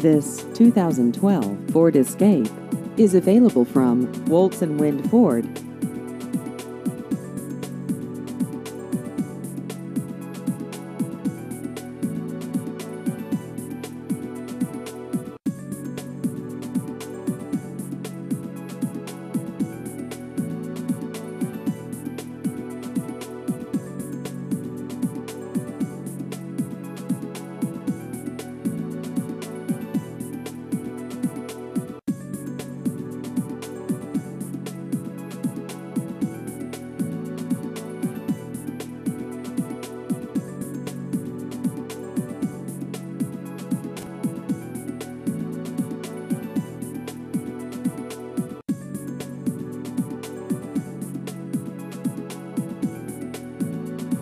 This 2012 Ford Escape is available from Woltz and Wind Ford.